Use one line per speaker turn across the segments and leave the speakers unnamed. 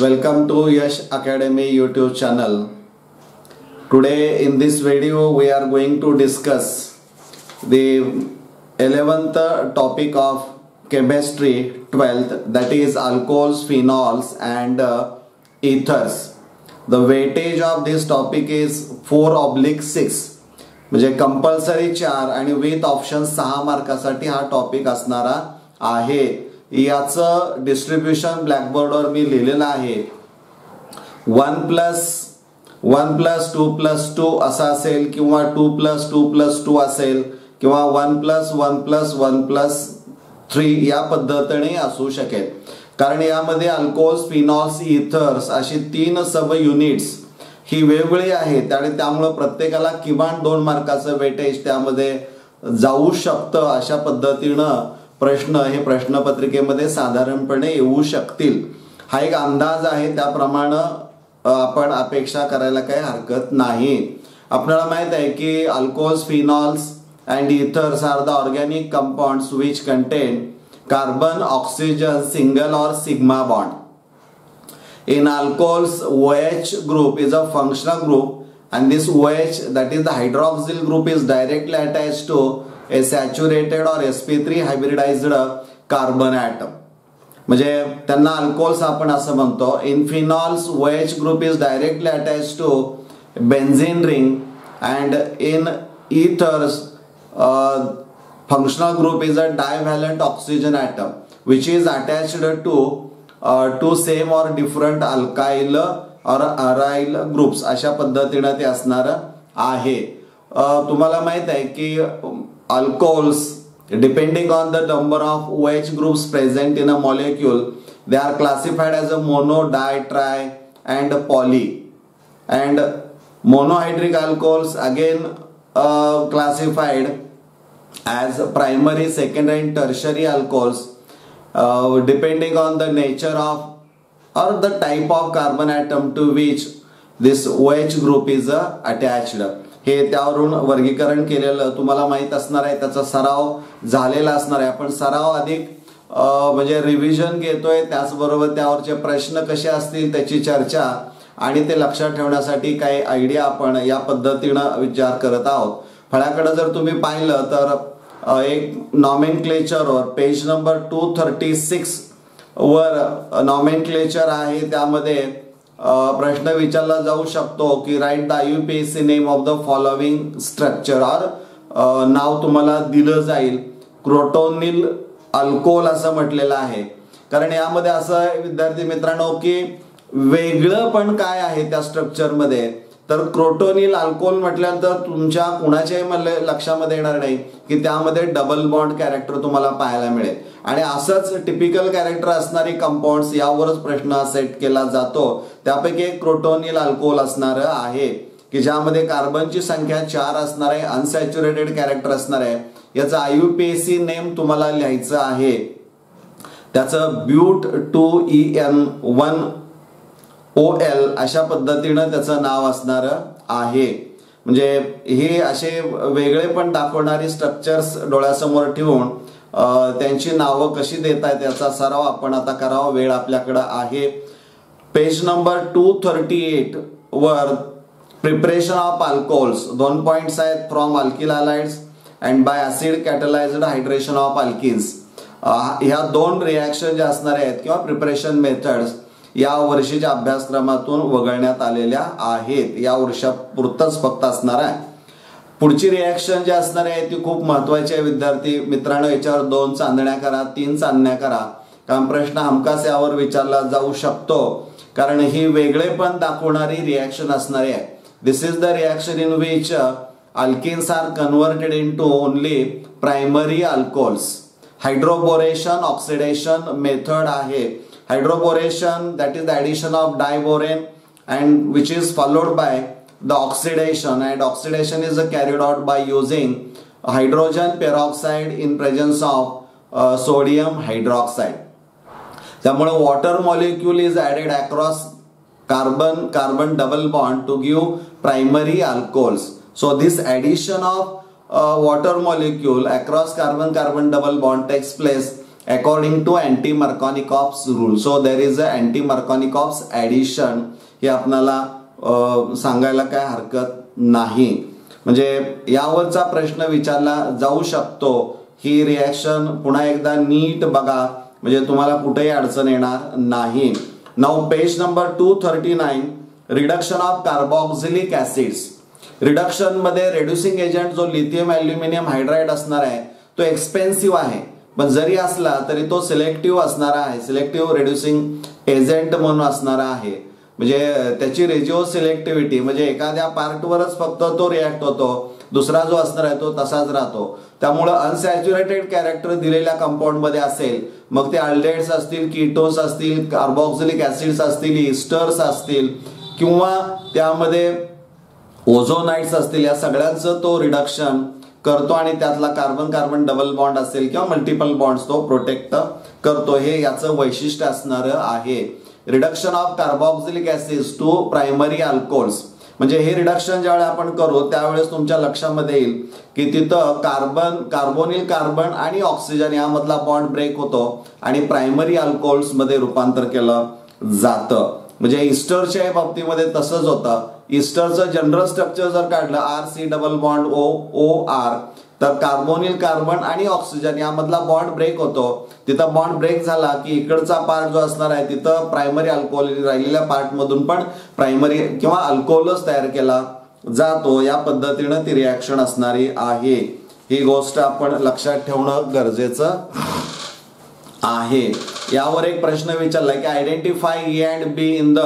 Welcome to Yash Academy YouTube channel. Today in this video we are going to discuss the 11th topic of chemistry 12th that is alcohols, phenols and uh, ethers. The weightage of this topic is 4 oblique 6 म्हणजे compulsory चार आणि with option सहा मार्कासाठी हा topic असणारा आहे याचं distribution ब्लॅकबोर्डवर मी लिहिलेलं आहे. One plus one plus two plus two असं असेल किंवा two plus two plus two असेल किंवा one plus one plus one plus three या पद्धतीने असू शकेल. कारण यामध्ये अल्कोहोल्स फिनॉल्स इथर्स अशी तीन सब युनिट्स ही वेगवेगळी आहेत आणि त्यामुळं प्रत्येकाला किमान दोन मार्काचं वेटेज त्यामध्ये जाऊ शकतं अशा पद्धतीनं प्रश्न हे प्रश्नपत्रिकेमध्ये साधारणपणे येऊ शकतील. हा एक अंदाज आहे त्याप्रमाणे आपण अपेक्षा करायला काही हरकत नाही. आपल्याला माहीत आहे की alcohols phenols and ethers are the organic compounds which content carbon oxygen single or sigma bond in alcohols O H group is a functional group and this O H that is the hydroxyl group is directly attach to a saturated or S P three hybridised carbon atom म्हणजे त्यांना alcohols आपण असं म्हणतो. In phenols group is directly attach to benzene ring and in ethers functional group is a divalent oxygen atom which is attached to two same or different alkyl or aryl groups अशा पद्धतीनं ते असणार आहे. तुम्हाला माहीत आहे की alcohols depending on the number of OH groups present in a molecule they are classified as a mono, di, tri and poly and monohydric alcohols again uh, classified as primary, secondary and tertiary alcohols uh, depending on the nature of or the type of carbon atom to which this OH group is uh, attached. हे त्यावरून वर्गीकरण केलेलं तुम्हाला माहीत असणार आहे त्याचा सराव झालेला असणार आहे. आपण सराव अधिक म्हणजे रिव्हिजन घेतोय त्याचबरोबर त्यावरचे प्रश्न कसे असतील त्याची चर्चा आणि ते लक्षात ठेवण्यासाठी काही आयडिया आपण या पद्धतीनं विचार करत आहोत. फळ्याकडे जर तुम्ही पाहिलं तर एक नॉमेन क्लेचरवर page number two thirty six वर नॉमेन क्लेचर आहे त्यामध्ये प्रश्न विचारला जाऊ शकतो की write the IUPAC name of the following structure are नाव तुम्हाला दिलं जाईल. क्रोटोनिल अल्कोहोल असं म्हटलेलं आहे. कारण यामध्ये असं विद्यार्थी मित्रांनो की वेगळं पण काय आहे त्या स्ट्रक्चरमध्ये तर क्रोटोनिल अल्कोहोल म्हटल्यानंतर तुमच्या कुणाच्याही लक्षामध्ये येणार नाही की त्यामध्ये डबल बॉन्ड कॅरेक्टर तुम्हाला पाहायला मिळेल. आणि असंच टिपिकल कॅरेक्टर असणारी कंपाऊंड यावरच प्रश्न सेट केला जातो. त्यापैकी एक क्रोटोनिल अल्कोहोल असणार आहे की ज्यामध्ये कार्बनची संख्या चार असणार आहे अनसॅच्युरेटेड कॅरेक्टर असणार आहे. याचा आयुपीएसी नेम तुम्हाला लिहायचं आहे. त्याचं but two E N one O L अशा पद्धतीनं त्याचं नाव असणार आहे. म्हणजे हे असे वेगळे पण दाखवणारी स्ट्रक्चर्स डोळ्यासमोर ठेवून त्यांची नावं कशी देत आहेत याचा सराव आपण आता करावा वेळ आपल्याकडं आहे. Page number two thirty eight वर प्रिपरेशन ऑफ अल्कोहोल्स दोन पॉइंट्स आहेत from alkyl halides and by acid catalysed hydration of alkenes ह्या दोन रिॲक्शन ज्या असणाऱ्या आहेत किंवा प्रिपरेशन मेथड्स या वर्षीच्या अभ्यासक्रमातून वगळण्यात आलेल्या आहेत. या वर्षापुरतच फक्त असणार आहे. पुढची रिॲक्शन जी असणार आहे ती खूप महत्वाची आहे विद्यार्थी मित्रांनो. याच्यावर दोन चांदण्या करा तीन चांदण्या करा. कारण प्रश्न हमखास यावर विचारला जाऊ शकतो. कारण ही वेगळे पण दाखवणारी रिॲक्शन असणारी आहे. This is the reaction in which alkenes are converted into only primary alcohols hydroboration oxidation method आहे. hydroboration that is the addition of diborane and which is followed by the oxidation and oxidation is carried out by using hydrogen peroxide in presence of uh, sodium hydroxide त्यामुळे water molecule is added across carbon carbon double bond to give primary alcohols so this addition of water molecule across carbon carbon double bond takes place according to anti Markovnikov's rule so there is a anti Markovnikov's addition हे आपल्याला सांगायला काय हरकत नाही. म्हणजे यावरचा प्रश्न विचारला जाऊ शकतो. ही रिॲक्शन पुन्हा एकदा नीट बघा. म्हणजे तुम्हाला कुठेही अडचण येणार नाही. नाव page number two thirty nine reduction of carboxylic acids रिडक्शनमध्ये reducing agent जो लिथियम ॲल्युमिनियम हायड्राईड असणार आहे तो एक्सपेन्सिव्ह आहे. पण जरी असला तरी तो सिलेक्टिव्ह असणारा आहे. सिलेक्टिव्ह रेड्युसिंग एजंट म्हणून असणारा आहे. म्हणजे त्याची रेजिओ सिलेक्टिव्हिटी म्हणजे एखाद्या पार्टवरच फक्त तो रिॲक्ट होतो दुसरा जो असणार आहे तो तसाच राहतो. त्यामुळं अनसॅच्युरेटेड कॅरेक्टर दिलेल्या कंपाऊंडमध्ये असेल मग ते अल्डेट्स असतील किटोस असतील कार्बोक्झिलिक ऍसिड्स असतील इस्टर्स असतील किंवा त्यामध्ये ओझोनाइट्स असतील या सगळ्यांचं तो रिडक्शन करतो आणि त्यातला कार्बन कार्बन डबल बॉन्ड असेल किंवा मल्टिपल बॉन्ड्स तो प्रोटेक्ट करतो. हे याचं वैशिष्ट्य असणार आहे. Reduction of carboxylic acids to primary alcohols म्हणजे हे रिडक्शन ज्यावेळेस आपण करू त्यावेळेस तुमच्या लक्षामध्ये येईल की तिथं कार्बन कार्बोनिल कार्बन आणि ऑक्सिजन यामधला बॉन्ड ब्रेक होतो आणि प्रायमरी अल्कोहोल्समध्ये रूपांतर केलं जातं. म्हणजे इस्टरच्या बाबतीमध्ये तसंच होतं. इस्टरचं जनरल स्ट्रक्चर जर काढलं R C double bond O O R तर कार्बोनिल कार्बन आणि ऑक्सिजन यामधला बॉन्ड ब्रेक होतो. तिथं बॉन्ड ब्रेक झाला की इकडचा पार्ट जो असणार आहे तिथं प्रायमरी अल्कोहोल राहिलेल्या पार्टमधून पण प्रायमरी किंवा अल्कोहोलच तयार केला जातो. या पद्धतीनं ती रिॲक्शन असणारी आहे. ही गोष्ट आपण लक्षात ठेवणं गरजेचं आहे. यावर एक प्रश्न विचारला की identify A and B in the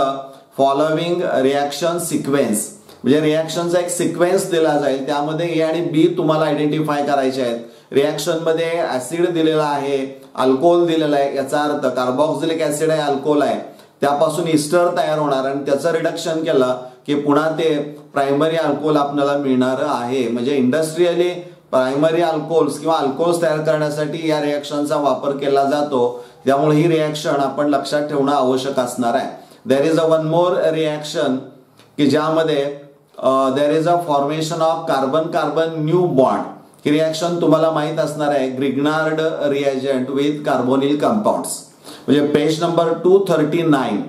following reaction sequence म्हणजे रिॲक्शनचा एक सिक्वेन्स दिला जाईल. त्यामध्ये ए आणि बी तुम्हाला आयडेंटिफाय करायचे आहेत. रिॲक्शनमध्ये ऍसिड दिलेला आहे अल्कोहोल दिलेला आहे याचा अर्थ कार्बॉक्सिलिक ॲसिड आहे अल्कोहोल आहे. त्यापासून इस्टर तयार होणार आणि त्याचं रिडक्शन केलं की पुन्हा ते प्रायमरी अल्कोहोल आपल्याला मिळणार आहे. म्हणजे इंडस्ट्रियली प्रायमरी अल्कोहोल्स किंवा अल्कोहोल्स तयार करण्यासाठी या रिॲक्शनचा वापर केला जातो. त्यामुळे ही रिॲक्शन आपण लक्षात ठेवणं आवश्यक असणार आहे. There is a one more reaction की ज्यामध्ये there is a formation of carbon carbon new bond he reaction तुम्हाला माहीत असणार आहे Grignard reagent with carbonyl compounds म्हणजे page number two thirty nine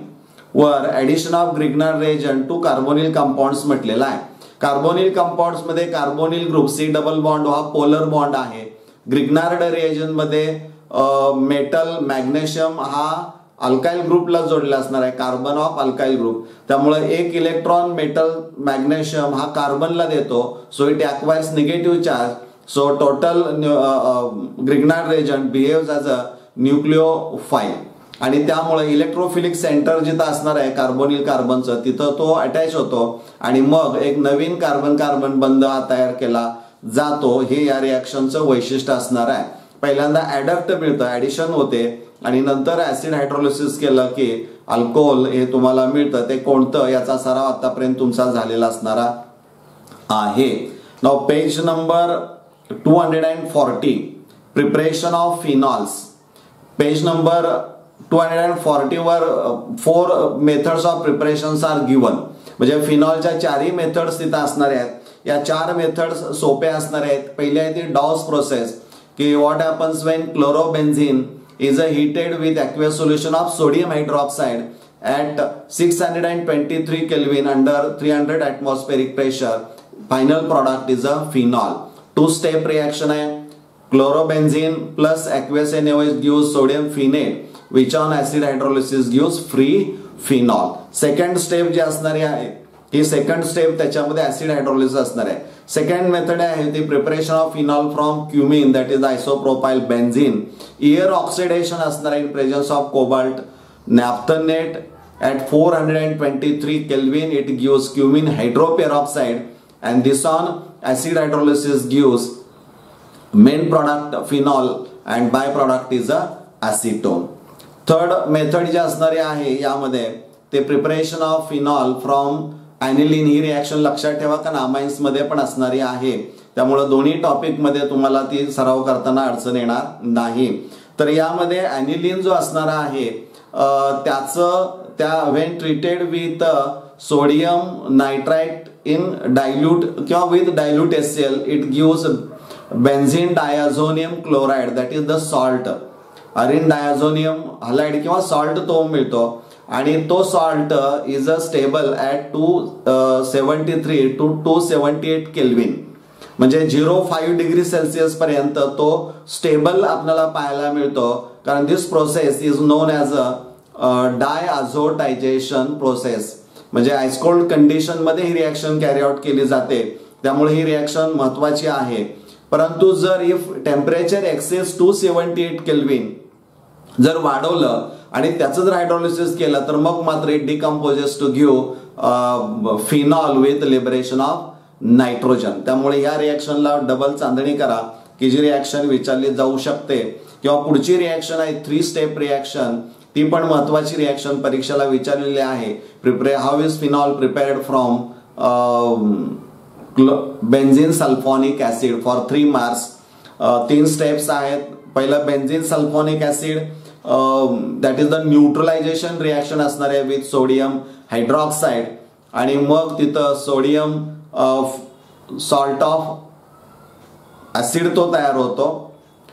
वर addition of Grignard reagent to carbonyl compounds म्हटलेला आहे. Carbonyl कंपाऊंड्समध्ये carbonyl group C double bond हा polar bond आहे. Grignard रिएजनमध्ये मेटल मॅग्नेशियम हा अल्काईल ग्रुपला जोडलेला असणार आहे कार्बन ऑफ अल्काईल ग्रुप त्यामुळे एक इलेक्ट्रॉन मेटल मॅग्नेशियम हा कार्बनला देतो. So it acquires negative charge so total Grignard reagent behave as a nucleophile आणि त्यामुळे इलेक्ट्रोफिलिक सेंटर जिथं असणार आहे कार्बोनिल कार्बनचं तिथं तो अटॅच होतो. आणि मग एक नवीन कार्बन कार्बन बंद हा तयार केला जातो. हे या रिॲक्शनचं वैशिष्ट्य असणार आहे. पहिल्यांदा ऍडप्ट मिळतं. ऍडिशन होते. आणि नंतर ऍसिड हायड्रोलिसिस केलं की अल्कोहोल हे तुम्हाला मिळतं ते कोणतं याचा सराव आतापर्यंत तुमचा झालेला असणारा आहे. नाव page number two hundred and forty preparation of phenols page number two hundred and फॉर्टीवर four methods of preparation are given म्हणजे फिनॉलच्या चारही मेथड्स तिथं असणार आहेत. या चार मेथड्स सोप्या असणार आहेत. पहिली आहे ती डॉस प्रोसेस की what happens when chlorobenzene is a heated with aqueous solution of sodium hydroxide at 623 Kelvin under 300 atmospheric pressure. Final product is a phenol. Two step reaction आहे chlorobenzene plus aqueous NaOH gives sodium phenate which on acid hydrolysis gives free phenol. Second step जी असणारी आहे ही second step त्याच्यामध्ये acid hydrolysis असणार आहे. Second method आहे ती preparation of phenol from cumene that is isopropyl benzene air oxidation असणार in presence of cobalt naphthenate at 423 Kelvin. It gives cumin and this on acid hydrolysis gives main main phenol and by byproduct is a acetone third method जे असणारे आहे यामध्ये ते preparation of phenol from aniline he reaction लक्षात ठेवा कारण अमाइन्समध्ये पण असणारी आहे. त्यामुळं दोन्ही टॉपिकमध्ये तुम्हाला ती सराव करताना अडचण येणार नाही. तर यामध्ये अॅनिलिन जो असणारा आहे त्याचं त्या when treated with sodium nitrite in dilute किंवा with dilute HCl it gives benzene diazonium chloride that is the salt arene diazonium halide किंवा सॉल्ट तो मिळतो. आणि तो salt is a stable at two seventy three two two seventy eight kelvin म्हणजे zero five degree Celsius पर्यंत तो stable आपल्याला पाहायला मिळतो. कारण this process is known as a diazotisation process म्हणजे आयस्कोल्ड कंडिशनमध्ये ही रिॲक्शन कॅरी आउट केली जाते. त्यामुळे ही रिॲक्शन महत्वाची आहे. परंतु जर if temperature exceeds two seventy eight kelvin जर वाढवलं आणि त्याचं जर हायड्रॉलिसिस केलं तर मग मात्र it decomposes to give phenol with liberation of nitrogen त्यामुळे या रिॲक्शनला डबल चांदणी करा की जी रिॲक्शन विचारली जाऊ शकते. किंवा पुढची रिॲक्शन आहे थ्री स्टेप रिॲक्शन ती पण महत्वाची रिॲक्शन परीक्षेला विचारलेली आहे. Prepare how is phenol prepared from benzene sulphonic acid for three marks तीन स्टेप्स आहेत. पहिलं benzene sulphonic acid that is the neutralisation reaction असणार आहे विथ सोडियम हायड्रॉक्साईड आणि मग तिथं सोडियम सॉल्ट ऑफ ऍसिड तो तयार होतो.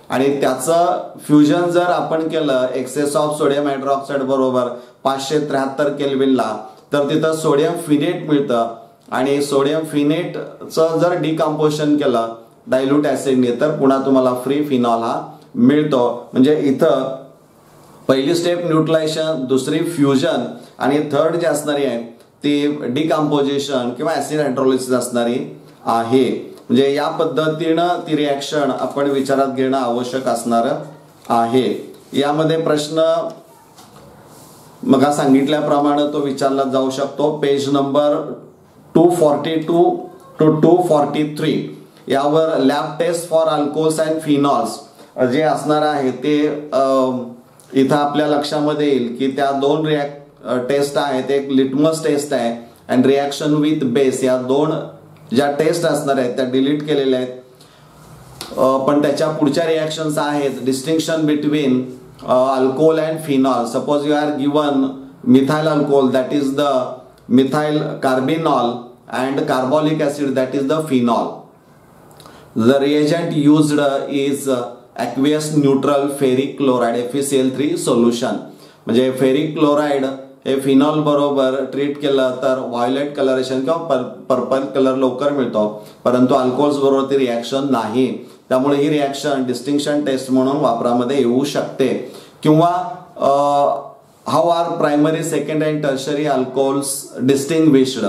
आणि त्याचं फ्युजन जर आपण केलं एक्सेस ऑफ सोडियम हायड्रॉक्साईड बरोबर पाचशे त्र्याहत्तर केल्विनला तर तिथं सोडियम फिनेट मिळतं. आणि सोडियम फिनेटचं जर डिकम्पोशन केलं डायल्यूट ऍसिडने तर पुन्हा तुम्हाला फ्री फिनॉल हा मिळतो. म्हणजे इथं पहिली स्टेप न्यूट्रलायझेशन दुसरी फ्युजन आणि थर्ड जी असणारी आहे ती डिकम्पोजिशन किंवा ऍसिड हायड्रोलिसिस असणारी आहे. म्हणजे या पद्धतीनं ती रिॲक्शन आपण विचारात घेणं आवश्यक असणार आहे. यामध्ये प्रश्न मग सांगितल्याप्रमाणे तो विचारला जाऊ शकतो. Page number two forty two two two forty three यावर lab test for alcohols and phenols जे असणार आहे ते इथं आपल्या लक्षामध्ये येईल की त्या दोन रिॲक्ट टेस्ट आहेत. एक लिटमस टेस्ट आहे अँड रिॲक्शन विथ बेस या दोन ज्या टेस्ट असणार आहेत त्या डिलीट केलेल्या आहेत. पण त्याच्या पुढच्या रिॲक्शन्स आहेत. Distinction between alcohol and phenol suppose you are given methyl alcohol that is the methyl carbinol and carbolic acid that is the phenol the reagent used is aqueous neutral ferric chloride F L three solution. म्हणजे ferric chloride हे phenol बरोबर treat केलं तर violet colouration किंवा purple colour लवकर मिळतो. परंतु alcohols बरोबर ती रिॲक्शन नाही. त्यामुळे ही रिॲक्शन डिस्टिंक्शन टेस्ट म्हणून वापरामध्ये येऊ शकते. किंवा how are primary second and tertiary alcohols distinguished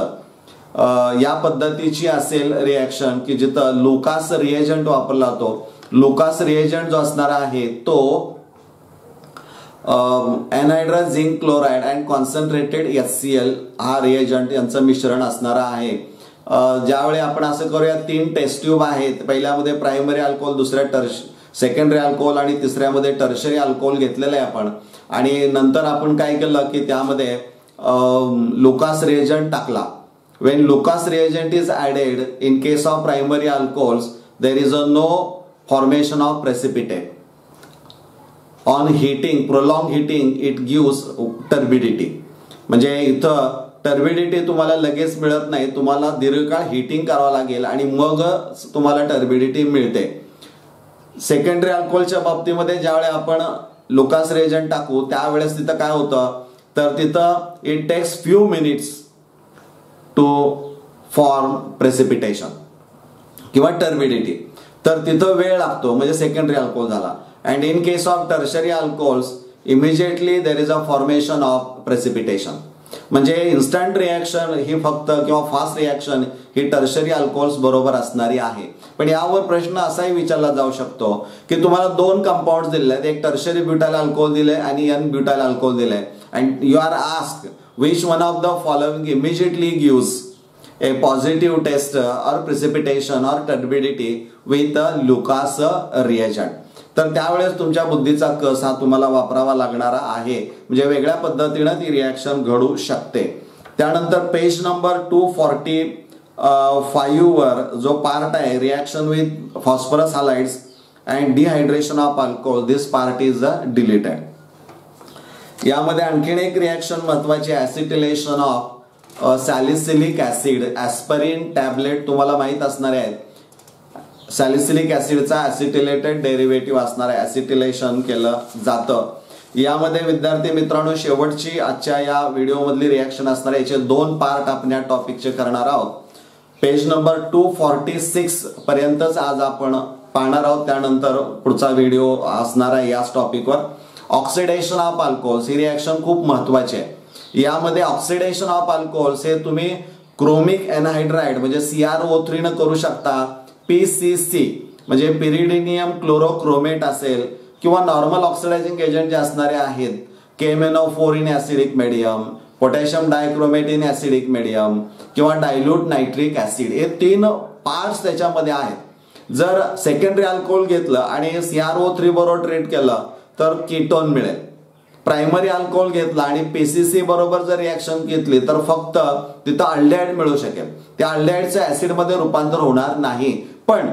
या पद्धतीची असेल रिॲक्शन की जिथं लुकास रिएजंट वापरला जातो लुकास रिएजंट जो असणार आहे तो anhydrous zinc chloride and concentrated H C L हा रिएजंट यांचं मिश्रण असणार आहे. ज्यावेळी आपण असं करूया तीन टेस्ट ट्यूब आहेत. पहिल्यामध्ये प्रायमरी अल्कोहोल दुसऱ्या टर्श सेकंडरी अल्कोहोल आणि तिसऱ्यामध्ये टर्शरी अल्कोहोल घेतलेलं आहे आपण. आणि नंतर आपण काय केलं की त्यामध्ये लुकास रिएजंट टाकला. Wien Lucas reagent is added in case of primary alcohols there is a no formation of precipitate. On heating prolong heating it gives turbidity म्हणजे इथं टर्बिडिटी तुम्हाला लगेच मिळत नाही. तुम्हाला दीर्घकाळ हिटिंग करावं लागेल आणि मग तुम्हाला टर्बिडिटी मिळते. सेकंडरी अल्कोहोलच्या बाबतीमध्ये ज्यावेळी आपण लुकास रेजंट टाकू त्यावेळेस तिथं काय होतं? तर तिथं it takes few minutes to form precipitation किंवा टर्बिडिटी तर तिथं वेळ लागतो म्हणजे सेकंडरी अल्कोहोल झाला. And in case of tertiary alcohols immediately there is a formation of precipitation म्हणजे इन्स्टंट रिॲक्शन ही फक्त किंवा फास्ट रिॲक्शन ही टर्शरी अल्कोहोल्स बरोबर असणारी आहे. पण यावर प्रश्न असाही विचारला जाऊ शकतो की तुम्हाला दोन कंपाऊंड दिले आहेत. एक टर्शरी ब्युटाईल अल्कोहोल दिले आणि एन ब्युटाईल अल्कोहोल दिले and you are ask which one of the following immediately gives a positive test uh, or precipitation or turbidity with a Lucas uh, reagent. तर त्यावेळेस तुमच्या बुद्धीचा कस हा तुम्हाला वापरावा लागणारा आहे. म्हणजे वेगळ्या पद्धतीनं ती रिॲक्शन घडू शकते. त्यानंतर page number two forty five वर जो पार्ट आहे reaction with phosphorus halides and dehydration of alcohol this part is deleted यामध्ये आणखीन एक रिॲक्शन महत्वाची acetylation of salicylic acid aspirin tablet तुम्हाला माहीत असणारे आहेत. सॅलिसिलिक ऍसिडचा ॲसिटिलेटेड डेरिव्हेटिव्ह असणार आहे ॲसिटिलेशन केलं जातं. यामध्ये विद्यार्थी मित्रांनो शेवटची आजच्या या व्हिडिओमधली रिॲक्शन असणार आहे याचे दोन पार्ट आपण या टॉपिकचे करणार आहोत. Page number two forty six पर्यंतच आज आपण पाहणार आहोत. त्यानंतर पुढचा व्हिडिओ असणार आहे याच टॉपिकवर ऑक्सिडेशन ऑफ अल्कोहोल्स ही रिॲक्शन खूप महत्वाची आहे. यामध्ये ऑक्सिडेशन ऑफ अल्कोहोल्स हे तुम्ही क्रोमिक एनहायड्राइड म्हणजे सीआरओ थ्री न करू शकता पी सी सी म्हणजे पिरिडिनियम क्लोरोक्रोमेट असेल किंवा नॉर्मल ऑक्सिडायझिंग एजंट जे असणारे आहेत केमेनो four in acidic medium potassium dichromate in acidic medium किंवा डायल्यूट नायट्रिक ऍसिड हे तीन पार्ट्स त्याच्यामध्ये आहेत. जर सेकंडरी अल्कोहोल घेतलं आणि सीआरओ थ्री बरोबर ट्रीट केलं तर कीटोन मिळेल. प्रायमरी अल्कोहोल घेतला आणि पीसीसी बरोबर जर रिॲक्शन घेतली तर फक्त तिथं अल्डेहाइड मिळू शकेल. त्या अल्डेहाइडचं ऍसिडमध्ये रूपांतर होणार नाही. पण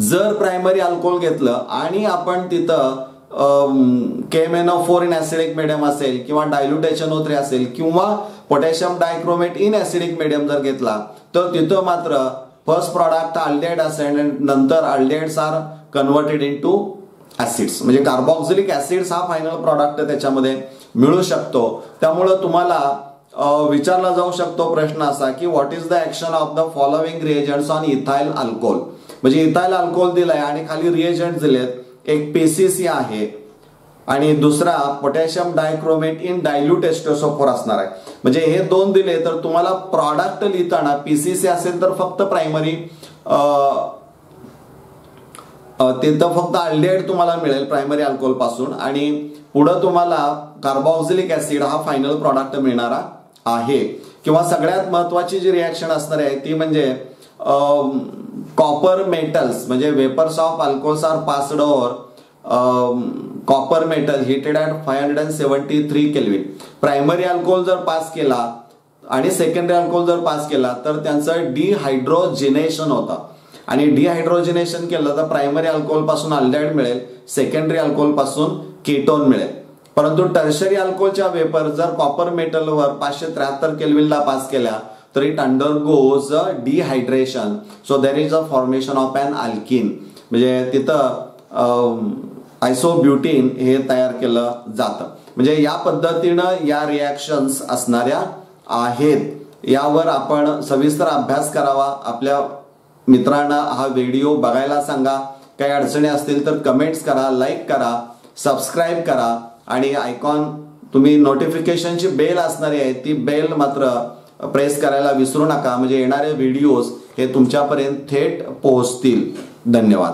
जर प्रायमरी अल्कोहोल घेतलं आणि आपण तिथं KMnO four in acidic medium असेल किंवा डायल्युटेशन एचएनओ थ्री असेल किंवा potassium dichromate in acidic medium जर घेतला तर तिथं मात्र फर्स्ट प्रॉडक्ट अल्डेड असेल नंतर aldehydes are converted into acids म्हणजे कार्बॉक्झिलिक ऍसिड्स हा फायनल प्रॉडक्ट त्याच्यामध्ये मिळू शकतो. त्यामुळं तुम्हाला विचारला जाऊ शकतो प्रश्न असा की what is the action of the following reagents on ethyl alcohol म्हणजे इथाईल अल्कोहोल दिलाय आणि खाली रिएजंट दिलेत. एक पीसीसी आहे आणि दुसरा पोटॅशियम डायक्रोमेट इन डायल्यूट एस्टोसोफोर असणार आहे. म्हणजे हे दोन दिले तर तुम्हाला प्रॉडक्ट लिहिताना पीसीसी असेल तर फक्त प्रायमरी तिथं फक्त अल्डेड तुम्हाला मिळेल प्रायमरी अल्कोहोलपासून. आणि पुढं तुम्हाला कार्बॉक्सिलिक ऍसिड हा फायनल प्रॉडक्ट मिळणारा आहे. किंवा सगळ्यात महत्वाची जी रिॲक्शन असणार आहे ती म्हणजे कॉपर मेटल्स म्हणजे vapours of alcohols are passed over copper metal heated at five hundred and seventy three kelvin primary alcohol जर पास केला आणि सेकंडरी अल्कोहोल जर पास केला तर त्यांचं डिहायड्रोजिनेशन होतं. आणि डिहायड्रोजिनेशन केलं तर प्रायमरी अल्कोहोलपासून अल्डाईड मिळेल सेकंडरी अल्कोहोलपासून केटोन मिळेल. परंतु टर्शरी अल्कोहोलच्या वेपर जर कॉपर मेटलवर पाचशे त्र्याहत्तर केल्विनला पास केल्या तर it undergoes dehydration so there is a formation of an alkene म्हणजे तिथं आयसोब्युटीन हे तयार केलं जातं. म्हणजे या पद्धतीनं या रिॲक्शन्स असणाऱ्या आहेत. यावर आपण सविस्तर अभ्यास करावा. आपल्या मित्रांना हा व्हिडिओ बघायला सांगा. काही अडचणी असतील तर कमेंट्स करा लाईक करा सबस्क्राईब करा आणि आयकॉन तुम्ही नोटिफिकेशनची बेल असणारी आहे ती बेल मात्र प्रेस करायला विसरू नका. म्हणजे येणारे व्हिडिओज हे तुमच्यापर्यंत थेट पोहोचतील. धन्यवाद.